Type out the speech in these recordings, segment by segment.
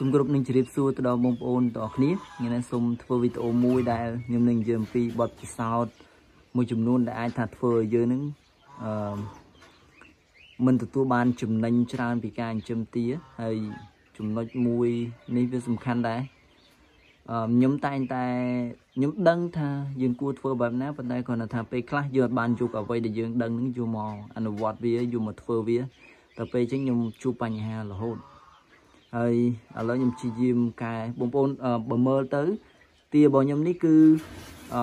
សូមគោរពនឹងជម្រាបសួរទៅដល់បងប្អូនទាំងអស់គ្នាថ្ងៃនេះសូមធ្វើវីដេអូមួយដែលខ្ញុំនឹងនិយាយអំពីបទពិសោធន៍មួយចំនួនដែលអាចថាធ្វើឲ្យយើងនឹងអឺមិនទទួលបានចំណេញច្រើនពីការចិញ្ចឹមទាហើយចំណុចមួយនេះវាសំខាន់ដែរអឺខ្ញុំតែងតែខ្ញុំដឹងថាយើងគួរធ្វើបែបណាប៉ុន្តែគ្រាន់តែថាពេលខ្លះយើងអត់បានយកអ្វីដែលយើងដឹងនឹងយកមកអនុវត្តវាយកមកធ្វើវាដល់ពេលអញ្ចឹងខ្ញុំជួបបញ្ហារហូត ហើយឥឡូវខ្ញុំព្យាយាមកែបងប្អូនបើមើលទៅទារបស់ខ្ញុំនេះគឺអឺ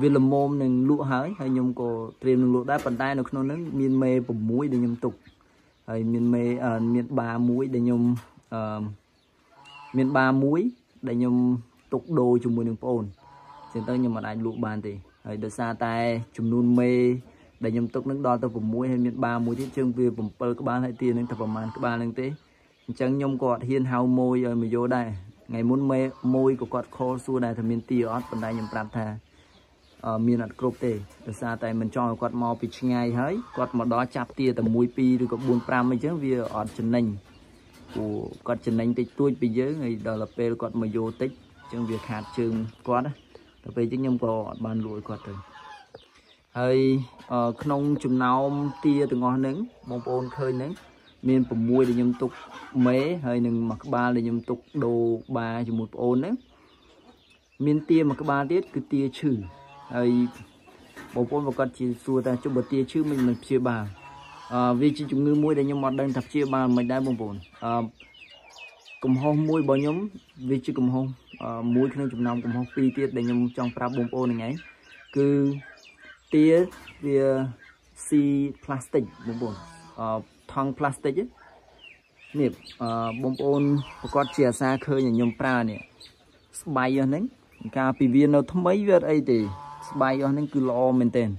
វាល្មមនឹងលក់ហើយហើយខ្ញុំក៏ត្រៀមនឹងលក់ដែរប៉ុន្តែនៅក្នុងហ្នឹងមានមេ6ដែលខ្ញុំទុកហើយមានមេមានបាមួយដែលខ្ញុំអឺមានបាមួយដែលខ្ញុំទុកដូរជាមួយនឹងបងប្អូនចឹងទៅខ្ញុំមិនអាចលក់បានទេហើយដោយសារតែចំនួនមេដែលខ្ញុំទុកនឹងដល់ទៅ6ហើយមានបាមួយទៀតជើងវា7ក្បាលហើយទានឹងតែប្រហែលក្បាលនឹងទេ អញ្ចឹងខ្ញុំក៏អត់ហ៊ានហៅមួយឲ្យមកយកដែរថ្ងៃមុនមេមួយក៏គាត់ខលសួរដែរថាមានទាអត់ប៉ុន្តែខ្ញុំប្រាប់ថាមានអត់គ្រប់ទេដោយសារតែមិនចង់ឲ្យគាត់មកពីឆ្ងាយហើយគាត់មកដល់ចាប់ទាតែ1 2ឬក៏4 5អីចឹងវាអត់ចំណេញព្រោះគាត់ចំណេញតិចតួចពីយើងហើយដល់ពេលគាត់មកយកតិចចឹងវាខាតជើងគាត់ដល់ពេលចឹងខ្ញុំក៏អត់បានលួចគាត់ទៅហើយក្នុងចំណោមទាទាំងអស់ហ្នឹងបងប្អូនឃើញហ្នឹង មាន6ដែលខ្ញុំទុកមេហើយនឹងមួយក្បាលដែលខ្ញុំទុកដូរបាជាមួយប្អូនហ្នឹងមានទាមួយក្បាលទៀតគឺទាឈឺហើយបងប្អូនប្រកាសជាសួរថាចុះបើទាឈឺមិនមិនព្យាបាលអឺវាជាជំងឺមួយដែលខ្ញុំអត់ដឹងថាព្យាបាលមិនដែរបងប្អូនអឺកំហុសមួយរបស់ខ្ញុំវាជាកំហុសមួយក្នុងចំណោមកំហុសពីរទៀតដែលខ្ញុំចង់ប្រាប់បងប្អូនហ្នឹងឯងគឺទាវាស៊ីផ្លាស្ទិកបងប្អូនអឺ ថង់ផ្លាស្ទិកនេះអឺបងប្អូនប្រកាសជាអាសាឃើញខ្ញុំប្រើនេះស្បៃហ្នឹងកាលពីវានៅថ្មីវាអត់អីទេ ស្បែកអស់ហ្នឹងគឺល្អមែនទែន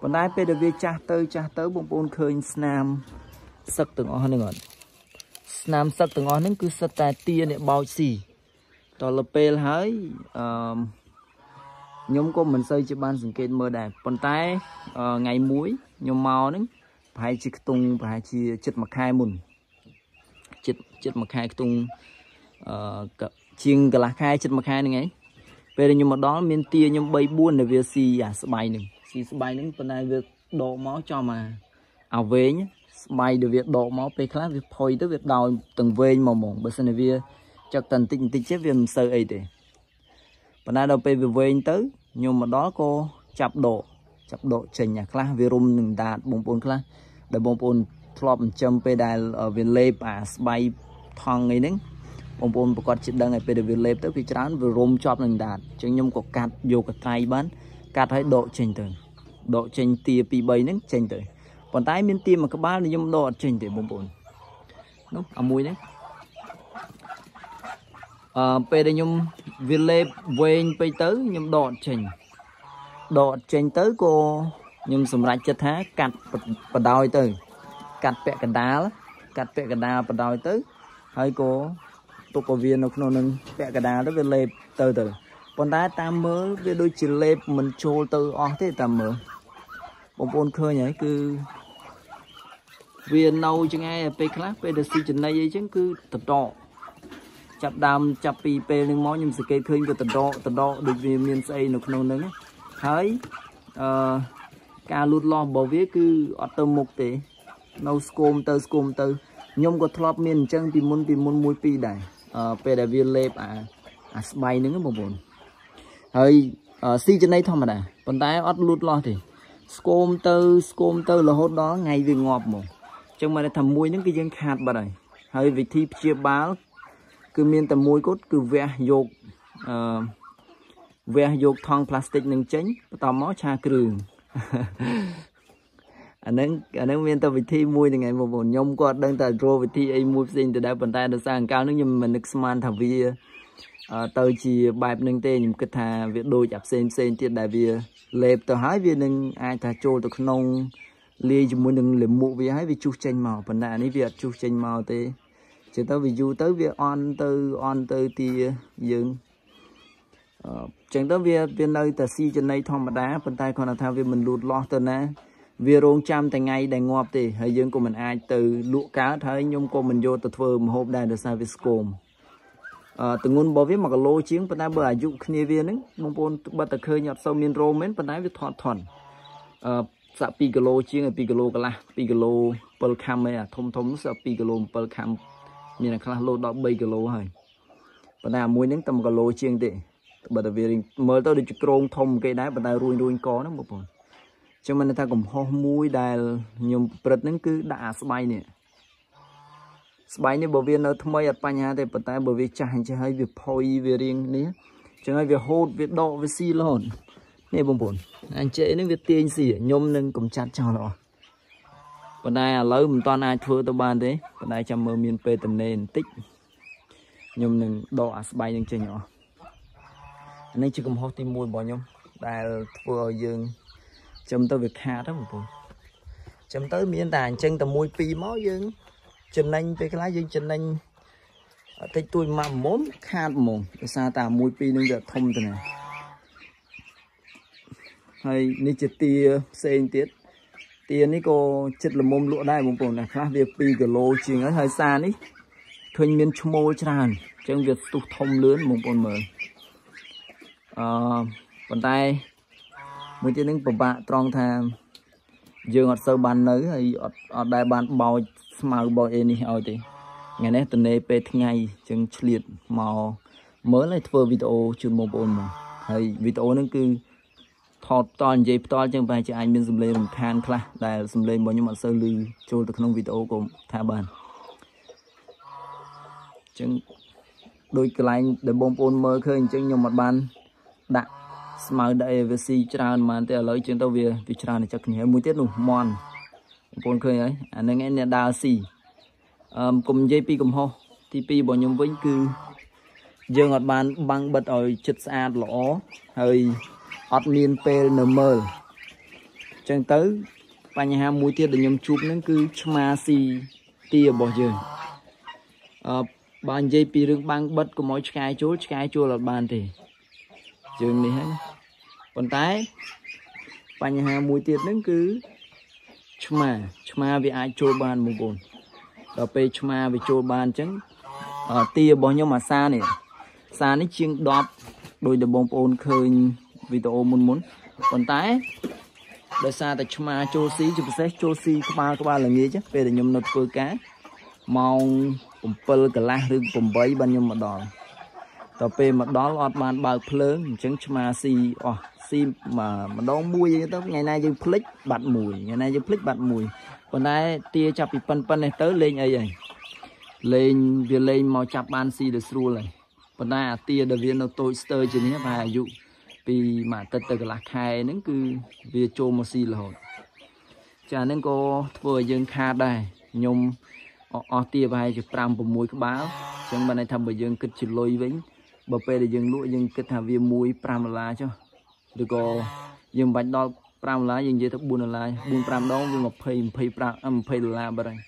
ប៉ុន្តែពេលដែលវាចាស់ទៅចាស់ទៅបងប្អូនឃើញស្នាមសឹកទាំងអស់ហ្នឹងអត់ស្នាមសឹកទាំងអស់ហ្នឹងគឺសិតតែទាអ្នកបោចស៊ីដល់ពេលហើយអឺខ្ញុំក៏មិនសូវជាបានសង្កេតមើលដែរប៉ុន្តែថ្ងៃមួយខ្ញុំមកហ្នឹង ប្រហែលជាខ្ទង់ប្រហែលជាចិត្តមួយខែមុនចិត្តចិត្តមួយខែខ្ទង់អឺជាងកន្លះខែចិត្តមួយខែហ្នឹងឯងពេលខ្ញុំមកដល់មានទាខ្ញុំ3 4ដែលវាស៊ីអាស្បៃនឹងស៊ីស្បៃនឹងប៉ុន្តែវាដកមកចំអាអាវែងស្បៃដែលវាដកមកពេលខ្លះវាផុយទៅវាដោយទាំងវែងមកហ្មងបើសិនជាវាចឹកតែបន្តិចបន្តិចទេវាមិនសូវអីទេប៉ុន្តែដល់ពេលវាវែងទៅខ្ញុំមកដល់ក៏ចាប់ដក ចាប់ដកចេញអាខ្លះវារុំនឹងដាតបងប្អូនខ្លះដែលបងប្អូនធ្លាប់ចិញ្ចឹមពេលដែលវាលេបអាស្បៃថងអីហ្នឹងបងប្អូនប្រកាសជាដឹងឲ្យពេលវាលេបទៅវាច្រើនវារុំជាប់នឹងដាតអញ្ចឹងខ្ញុំក៏កាត់យកកត្រៃបាន កាត់ឲ្យដកចេញទៅដកចេញទា2 3ហ្នឹងចេញទៅប៉ុន្តែមានទាមួយក្បាលខ្ញុំដកអត់ចេញទេបងប្អូននោះអាមួយហ្នឹងអឺពេលដែលខ្ញុំវាលេបវែងពេកទៅខ្ញុំដកអត់ចេញ ដកអត់ចេញទៅក៏ខ្ញុំសម្រេចចិត្តថាកាត់បដោយទៅ កាត់ពាក់កណ្ដាលកាត់ពាក់កណ្ដាលបដោយទៅហើយក៏ទុកឲ្យវានៅក្នុងនឹងពាក់កណ្ដាលទៅវាលេបទៅទៅប៉ុន្តែតាមមើលវាដូចជាលេបមិនចូលទៅអស់ទេតាមមើលបងប្អូនឃើញហើយគឺវានៅចង្អែពេលខ្លះពេលដែលស៊ីចំណីអីចឹងគឺតតចាប់ដើមចាប់ពីពេលនឹងមកខ្ញុំសង្កេតឃើញវាតតតតដូចវាមានស្អីនៅក្នុងនឹង ហើយអឺការលូតលាស់របស់វាគឺអត់ទៅមុខទេ នៅស្គមទៅស្គមទៅខ្ញុំក៏ធ្លាប់មានអញ្ចឹងពីមុនពីមុនមួយពីរដែរពេលដែលវាលេបអាអាស្បៃហ្នឹងបងប្អូនហើយស៊ីចំណីធម្មតាប៉ុន្តែអត់លូតលាស់ទេស្គមទៅស្គមទៅរហូតដល់ថ្ងៃវាងាប់មកអញ្ចឹងមកថាមួយហ្នឹងគឺយើងខាតបាត់ហើយហើយវិធីព្យាបាល គឺមានតែមួយគត់គឺវះយកអឺ វះយកថង់ផ្លាស្ទិកនឹងចេញបន្តមកឆាគ្រឿងអាហ្នឹងអាហ្នឹងមានតែវិធីមួយហ្នឹងឯងបងប្អូនខ្ញុំក៏អត់ដឹងតែរកវិធីអីមួយផ្សេងទៅដែរប៉ុន្តែដោយសារអង្កលហ្នឹងខ្ញុំមិននឹកស្មានថាវាទៅជាបែបហ្នឹងទេខ្ញុំគិតថាវាដូចអាផ្សេងផ្សេងទៀតដែលវាលេបទៅហើយវានឹងអាចថាចូលទៅក្នុងលាយជាមួយនឹងលាមកវាហើយវាជុះចេញមកប៉ុន្តែអានេះវាអត់ជុះចេញមកទេចឹងទៅវាយូរទៅវាអន់ទៅអន់ទៅទាយើងអញ្ចឹងទៅវាវានៅតែស៊ីចំណីធម្មតាប៉ុន្តែគ្រាន់តែថាវាមិនលូតលាស់ទៅណា វារងចាំតែថ្ងៃដែលងាប់ទេហើយយើងក៏មិនអាចទៅលក់កើតហើយខ្ញុំក៏មិនយកទៅធ្វើម្ហូបដែរដោយសារវាស្គមអឺទងន់របស់វា1គីឡូជាងប៉ុន្តែបើអាយុគ្នាវាហ្នឹងបងប្អូនបើតែឃើញអត់សូវមានរោមមែនប៉ុន្តែវាធាត់ធន់អឺសាក់2គីឡូជាងហើយ2គីឡូកន្លះ2គីឡូ7ខាំឯអាធំធំសាក់2គីឡូ7ខាំមានតែខ្លះលោដល់3គីឡូហើយប៉ុន្តែអាមួយហ្នឹងតែ1គីឡូជាងទេ បើតែវាមើលទៅដូចជាក្រងធំគេដែរប៉ុន្តែរួញរួញកហ្នឹងបងប្អូនចឹងមិនថាកំហុសមួយដែលខ្ញុំព្រឹត្តហ្នឹងគឺដាក់អាស្បៃនេះស្បៃនេះបើវានៅថ្មីអត់បញ្ហាទេប៉ុន្តែបើវាចាស់អញ្ចឹងហើយវាផុយវារៀងនេះចឹងហើយវាហូតវាដកវាស៊ីរហូតនេះបងប្អូនអញ្ចឹងនេះវាទាញស៊ីខ្ញុំនឹងកំចាត់ចោលអស់ប៉ុន្តែឥឡូវមិនតាន់អាចធ្វើទៅបានទេប៉ុន្តែចាំមើលមានពេលតំណេបន្តិចខ្ញុំនឹងដកអាស្បៃនឹងចេញអស់ អានេះជាកំហុសទី1របស់ខ្ញុំដែលធ្វើឲ្យយើងចាំទៅវាខាតហ្នឹងបងប្អូនចាំទៅមានតែអញ្ចឹងតែមួយពីរមកយើងចំណេញពេលខ្លះយើងចំណេញតិចតួចមកមុំខាតហ្មងដោយសារតែមួយពីរនឹងវាធំទៅណាហើយនេះជាទាផ្សេងទៀតទានេះក៏ចិត្តល្មមលក់ដែរបងប្អូនណាខ្លះវា2គីឡូជាងហើយហើយសានេះឃើញមានឈ្មោលច្រើនអញ្ចឹងវាទុះធំលឿនបងប្អូនមើល អឺប៉ុន្តែមួយទៀតនឹងពិបាកត្រង់ថាយើងអត់សូវបាននៅហើយអត់អត់ដែលបានបោចស្មៅបោចអីនេះឲ្យទេថ្ងៃនេះតនេពេលថ្ងៃចឹងឆ្លៀតមកមើលហើយធ្វើវីដេអូជូនបងប្អូនមកហើយវីដេអូហ្នឹងគឺថតតនិយាយផ្ទាល់ចឹងប្រហែលជាអាចមានសំឡេងរំខានខ្លះដែលសំឡេងរបស់ខ្ញុំអត់សូវឮចូលទៅក្នុងវីដេអូក៏ថាបានចឹងដោយកន្លែងដែលបងប្អូនមើលឃើញអញ្ចឹងខ្ញុំអត់បាន ដាក់ស្មៅដាក់អីវាស៊ីច្រើនហ្មងតែឥឡូវជាងទៅវាវាច្រើនតែចិត្តគ្នាមួយទៀតនោះមន់បងប្អូនឃើញហើយអាហ្នឹងឯងអ្នកដើរស៊ីអឺកុំនិយាយពីកំហុសទី2របស់ខ្ញុំវិញគឺយើងអត់បានបាំងបិទឲ្យចិត្តស្អាតល្អហើយអត់មានពេលនៅមើលអញ្ចឹងទៅបញ្ហាមួយទៀតដែលខ្ញុំជួបហ្នឹងគឺឆ្មាស៊ីទារបស់យើងអឺបើនិយាយពីរឿងបាំងបិទកុំឲ្យឆ្កែចូលឆ្កែចូលអត់បានទេ ជើងនេះហ្នឹងប៉ុន្តែបញ្ហាមួយទៀតហ្នឹងគឺឆ្មាឆ្មាវាអាចចូលបានបងប្អូនដល់ពេលឆ្មាវាចូលបានអញ្ចឹងទារបស់ខ្ញុំអាសានេះសានេះជាង10ដោយដែលបងប្អូនឃើញវីដេអូមុនមុនប៉ុន្តែដោយសារតែឆ្មាចូលស៊ីជាពិសេសចូលស៊ីក្បាលក្បាលល្ងាចពេលដែលខ្ញុំនៅធ្វើការម៉ោង7កន្លះឬ8បានខ្ញុំមកដល់ ដល់ពេលមកដល់អត់បានបើកភ្លើងអញ្ចឹងឆ្មាស៊ីអស់ស៊ីម្ដងមួយអញ្ចឹងទៅថ្ងៃណាយើងភ្លេចបាត់មួយថ្ងៃណាយើងភ្លេចបាត់មួយប៉ុន្តែទាចាប់ពីប៉ុនប៉ុននេះទៅលេងអីហើយលេងវាលេងមកចាប់បានស៊ីទៅស្រួលហើយប៉ុន្តែអាទាដែលវានៅតូចស្ទើជានេះប្រហែលអាយុពីមួយអាទិត្យទៅកន្លះខែហ្នឹងគឺវាចូលមកស៊ីរហូតចាហ្នឹងក៏ធ្វើឲ្យយើងខាតដែរខ្ញុំអស់ទាប្រហែលជា5 6ក្បាលអញ្ចឹងបានន័យថាបើយើងគិតជាលុយវិញ បើពេលដែលយើងលក់យើងគិតថាវាមួយ5ដុល្លារចុះឬក៏យើងមិនបាច់ដល់5ដុល្លារយើងនិយាយទៅ4ដុល្លារ4 5ដងវា20 25 20ដុល្លារបាត់ហើយ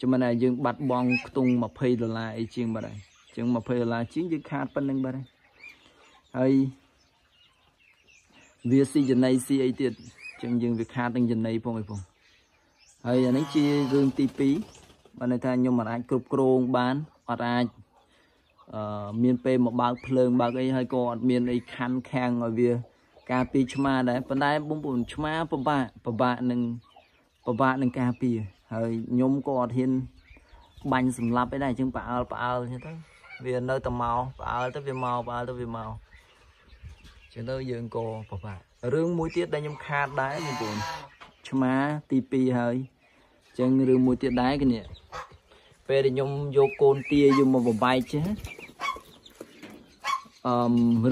ចាំមិនថាយើងបាត់បង់ខ្ទង់20ដុល្លារអីជាងបាត់ហើយជាង20ដុល្លារជាងយើងខាតប៉ុណ្្នឹងបាត់ហើយហើយវាស៊ីចំណីស៊ីអីទៀតចឹងយើងវាខាតទាំងចំណីផងឯផងហើយអានេះជារឿងទី2បើន័យថាខ្ញុំមិនអាចគ្រប់គ្រងបានអត់អាចអឺ មានពេលមកបើកភ្លើងបើកអីហើយក៏អត់មានអីខណ្ឌខាំងឲ្យវា ការពីឆ្មាដែរប៉ុន្តែបងប្អូនឆ្មាពិបាកពិបាកនឹងពិបាកនឹងការពីហើយខ្ញុំក៏អត់ហ៊ានបាញ់សម្លាប់អីដែរអញ្ចឹងផ្អើលផ្អើលអញ្ចឹងទៅវានៅតែមកផ្អើលទៅវាមកផ្អើលទៅវាមកអញ្ចឹងទៅយើងក៏ពិបាករឿងមួយទៀតដែលខ្ញុំខាតដែរបងប្អូនឆ្មាទី2ហើយអញ្ចឹងរឿងមួយទៀតដែរគ្នាពេលដែលខ្ញុំយកកូនទាយកមកបបែកចេះ អឺ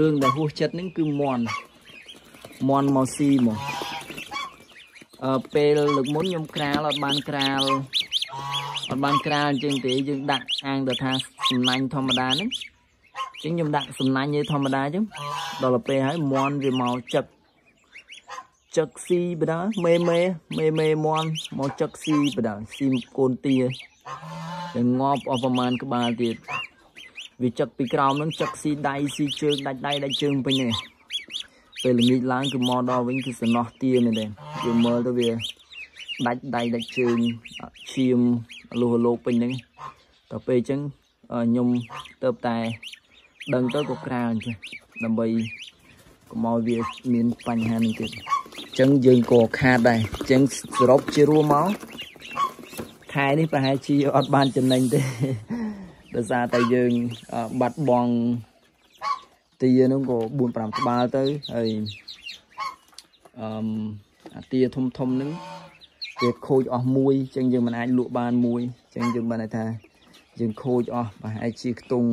រឿងដែលហួសចិត្តហ្នឹងគឺមន់មន់មកស៊ីមកអឺពេលលើកមុនខ្ញុំក្រាលអត់បានក្រាលអត់បានក្រាលអញ្ចឹងទេយើងដាក់អាងទៅថាសំណាញ់ធម្មតាហ្នឹងអញ្ចឹងខ្ញុំដាក់សំណាញ់ឯធម្មតាអញ្ចឹងដល់ទៅពេលហើយមន់វាមកចឹកចឹកស៊ីបដាមេមេមេមេមន់មកចឹកស៊ីបដាស៊ីកូនទានឹងងាប់អស់ប្រមាណក្បាលទៀត វាចឹកពីក្រោមនឹងចឹកស៊ីដៃស៊ីជើងដាច់ដៃដាច់ជើងពេញនេះពេលល្ងាចឡើងគឺមកដល់វិញគឺសំណោះទាមែនទេយើងមើលទៅវាដាច់ដៃដាច់ជើងឈាមលោះលោកពេញហ្នឹងដល់ពេលអញ្ចឹងខ្ញុំទៅតែដឹងទៅក៏ក្រាអញ្ចឹងដើម្បីកុំឲ្យវាមានបញ្ហានេះទៀតអញ្ចឹងយើងក៏ខាតដែរអញ្ចឹងសរុបជារួមមកខែនេះប្រហែលជាអត់បានចំណេញទេ ដោយសារតែយើងបាត់បង់ទានោះក៏4 5ក្បាលទៅហើយអឺអាទាធំធំហ្នឹងវាខូចអស់មួយអញ្ចឹងយើងមិនអាចលក់បានមួយអញ្ចឹងយើងបានថាយើងខូចអស់ប្រហែលជាខ្ទង់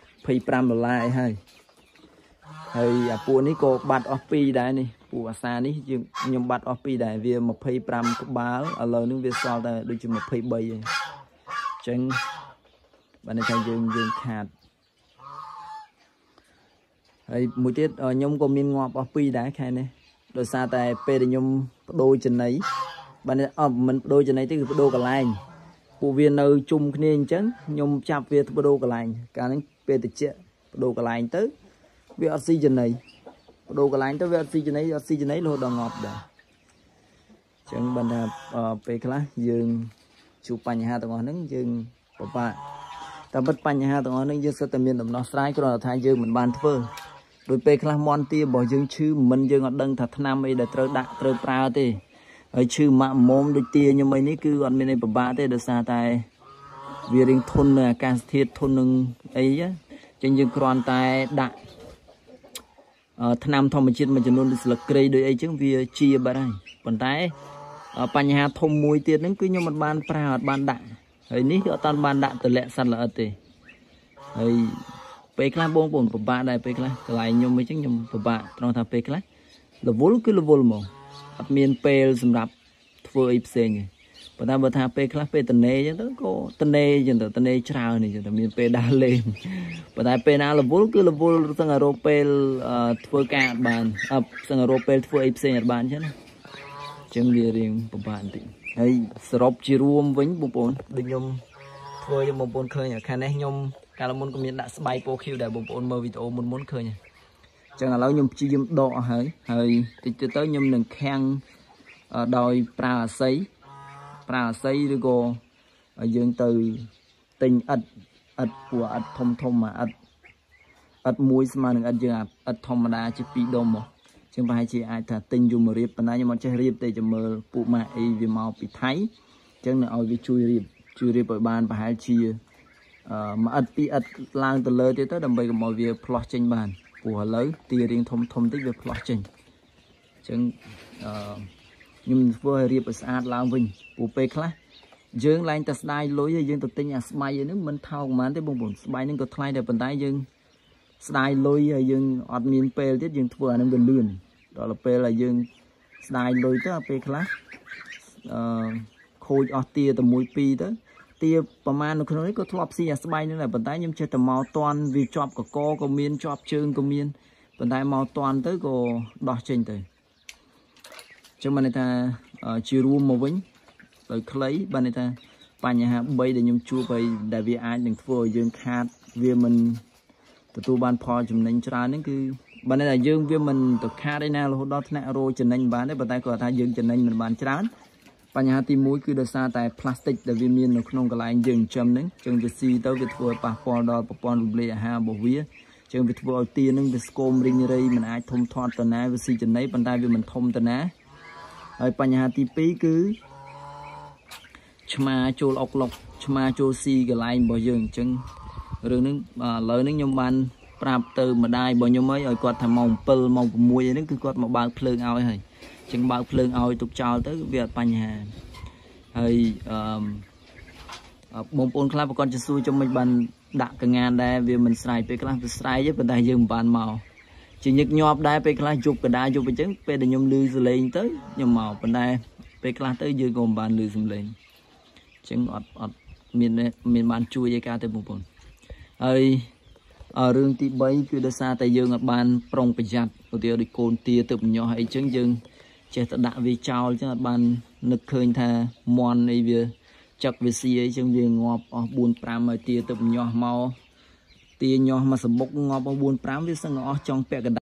25ដុល្លារអីហើយហើយអាពួកនេះក៏បាត់អស់ពីរដែរនេះពួកអាសានេះយើងខ្ញុំបាត់អស់ពីរដែរវា25ក្បាលឥឡូវនេះវាសល់តែដូចជា23ហើយអញ្ចឹង បានន័យថាយើងយើងខាតហើយមួយទៀតខ្ញុំក៏មានងាប់អស់ពីរដែរខែនេះដោយសារតែពេលដែលខ្ញុំបដូរចំណីបានអត់មិនបដូរចំណីទេគឺបដូរកន្លែងពួកវានៅជុំគ្នាអញ្ចឹងខ្ញុំចាប់វាបដូរកន្លែងកាលហ្នឹងពេលតិចបដូរកន្លែងទៅវាអត់ស៊ីចំណីបដូរកន្លែងទៅវាអត់ស៊ីចំណីអត់ស៊ីចំណីរហូតដល់ងាប់ដែរអញ្ចឹងបានថាពេលខ្លះយើងជួបបញ្ហាទាំងអស់ហ្នឹងយើងពិបាក តែពិតបញ្ហាទាំងអស់ហ្នឹងយើងសិតតែមានដំណោះស្រាយគ្រាន់តែថាយើងមិនបានធ្វើដោយពេលខ្លះមន់ទារបស់យើងឈឺមិនយើងអត់ដឹងថាថ្នាំអីដែលត្រូវដាក់ត្រូវប្រើទេហើយឈឺម៉ាក់មុំដូចទាខ្ញុំអីនេះគឺអត់មានអីពិបាកទេដោយសារតែវារៀងធន់នឹងអាកាសធាតុធន់នឹងអីចឹងយើងគ្រាន់តែដាក់ថ្នាំធម្មជាតិមួយចំនួនដូចស្លឹកគ្រៃដូចអីចឹងវាជាបាត់ហើយប៉ុន្តែបញ្ហាធំមួយទៀតហ្នឹងគឺខ្ញុំមិនបានប្រើអត់បានដាក់ ហើយនេះគឺអត់តាន់បានដាក់តម្លាក់សត្វល្អិតទេហើយពេលខ្លះបងប្អូនពិបាកដែរពេលខ្លះកន្លែងខ្ញុំអញ្ចឹងខ្ញុំពិបាកត្រង់ថាពេលខ្លះរវល់គឺរវល់ហ្មងអត់មានពេលសម្រាប់ធ្វើអីផ្សេងទេប៉ុន្តែបើថាពេលខ្លះពេលតនេអញ្ចឹងទៅក៏តនេអញ្ចឹងទៅតនេច្រើនអញ្ចឹងទៅមានពេលដើរលេងប៉ុន្តែពេលណារវល់គឺរវល់សឹងតែរកពេលធ្វើការអត់បានអត់សឹងតែរកពេលធ្វើអីផ្សេងអត់បានអញ្ចឹងណាអញ្ចឹងវារៀងពិបាកបន្តិច ហើយសរុបជារួមវិញបងប្អូនដូចខ្ញុំធ្វើឲ្យបងប្អូនឃើញខាងនេះខ្ញុំកាលមុនក៏មានដាក់ស្បែកពោខៀវដែរបងប្អូនមើលវីដេអូមុនមុនឃើញអញ្ចឹងឥឡូវខ្ញុំព្យាយាមដកអស់ហើយហើយតិចទៅទៅខ្ញុំនឹងខាំងដោយប្រើអាស័យប្រើអាស័យឬក៏យើងទៅទិញឥតឥតពួកឥតធំធំអាឥតឥតមួយស្មើនឹងឥតយើងឥតធម្មតាជា2ដុំមក ជាងប្រហែលជាអាចថាទិញយូរមករៀបប៉ុន្តែខ្ញុំអត់ចេះរៀបទេចាំមើលពួកម៉ាក់អីវាមកពីថៃអញ្ចឹងនៅឲ្យវាជួយរៀបជួយរៀបឲ្យបានប្រហែលជាមួយឥតពីរឥតឡើងទៅលើទៀតទៅដើម្បីកុំឲ្យវាផ្លោះចេញបានព្រោះឥឡូវទីរៀងធំធំតិចវាផ្លោះចេញអញ្ចឹងអឺខ្ញុំធ្វើឲ្យរៀបឲ្យស្អាតឡើងវិញព្រោះពេលខ្លះយើងឡើងតែស្ដាយលុយហើយយើងទៅទិញអាស្បៃហ្នឹងមិនថោកប៉ុន្មានទេបងប្អូនស្បៃហ្នឹងក៏ថ្លៃដែរប៉ុន្តែយើង ស្ដាយលុយហើយយើងអត់មានពេលទៀតយើងធ្វើអាហ្នឹងវាលឿនដល់ពេលហើយយើងស្ដាយលុយទៅពេលខ្លះអឺខូចអស់ទាតែមួយពីរទៅទាប្រមាណនៅក្នុងនេះក៏ធ្លាប់ស៊ីអាស្បៃនឹងដែរប៉ុន្តែខ្ញុំចេះតែមកតន់វាជាប់កកក៏មានជាប់ជើងក៏មានប៉ុន្តែមកតន់ទៅក៏ដោះចេញទៅចឹងបានន័យថាជារួមមកវិញដោយខ្លីបានន័យថាបញ្ហា3ដែលខ្ញុំជួបហើយដែលវាអាចនឹងធ្វើឲ្យយើងខាតវាមិន ទទួលបានផលចំណេញច្រើនហ្នឹងគឺបើន័យថាយើងវាមិនទៅខាតឯណារហូតដល់ថ្នាក់រោចំណេញបានទេប៉ុន្តែគាត់ថាយើងចំណេញមិនបានច្រើនបញ្ហាទី1គឺដោយសារតែផ្លាស្ទិកដែលវាមាននៅក្នុងកន្លែងយើងចិញ្ចឹមហ្នឹងចឹងវាស៊ីទៅវាធ្វើឲ្យប៉ះពាល់ដល់ប្រព័ន្ធរំលាយអាហាររបស់វាចឹងវាធ្វើឲ្យទានឹងវាស្គមរីងរៃមិនអាចធំធាត់ទៅណាវាស៊ីចំណីប៉ុន្តែវាមិនធំទៅណាហើយបញ្ហាទី2គឺឆ្មាចូលអុកឡុកឆ្មាចូលស៊ីកន្លែងរបស់យើងអញ្ចឹង រឿងហ្នឹងឥឡូវនេះខ្ញុំបានប្រាប់ទៅម្ដាយរបស់ខ្ញុំឲ្យគាត់ថាម៉ោង7ម៉ោង6អីហ្នឹងគឺគាត់មកបើកភ្លើងឲ្យហើយចឹងបើកភ្លើងឲ្យទុកចោលទៅវាអត់បញ្ហាហើយអឺបងប្អូនខ្លះប្រកបជាសួរចំមិនបានដាក់កងានដែរវាមិនស្រ័យពេលខ្លះវាស្រ័យទេប៉ុន្តែយើងមិនបានមកជាញឹកញាប់ដែរពេលខ្លះយប់កដាយប់អញ្ចឹងពេលដែលខ្ញុំលឺសលេងទៅខ្ញុំមកប៉ុន្តែពេលខ្លះទៅយើងក៏មិនបានលឺសំឡេងអញ្ចឹងអត់អត់មានមានបានជួយឯកាទៅបងប្អូន ហើយរឿងទី3គឺដោយសារតែយើងអត់បានប្រុងប្រយ័ត្នឧទាហរណ៍ដូចកូនទាទៅបញ្ញោះអីចឹងយើងចេះតែដាក់វាចោលចឹងអត់បាននឹកឃើញថាមន់អីវាចឹកវាស៊ីអីចឹងវាងាប់អស់4 5ហើយទាទៅបញ្ញោះមកទាញាស់មកសម្បុកងាប់4 5វាសឹងអស់ចង់ពាក់ក